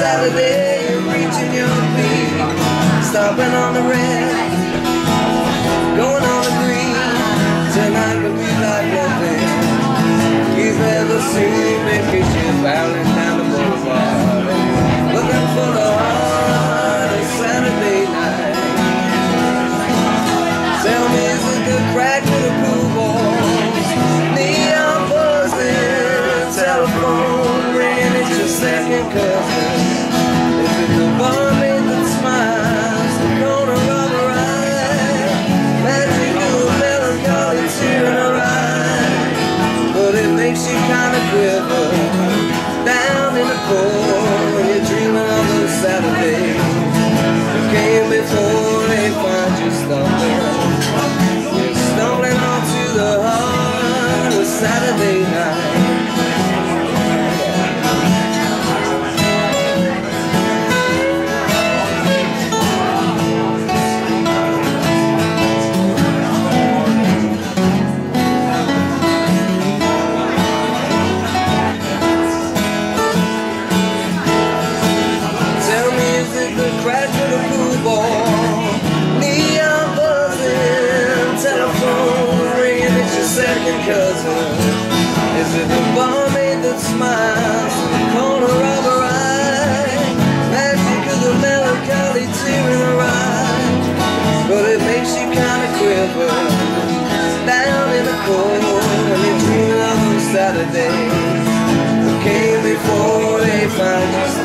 Saturday, you're reaching your peak, stopping on the red, going on the green. Tonight will be like nothing he's never seen. Making shit barreling down the boulevard, looking for the heart of Saturday night. Tell me, is it the crack of the blue balls? Neon buzzing, telephone ringing, it's your second cousin. Makes you kind of quiver. Down in the cold cousin. Is it the barmaid that smiles in the corner of her eye? Magic of the melancholy tear in her eye. But it makes you kind of quiver down in the cold when you're dreaming of Saturdays. Who came before they find you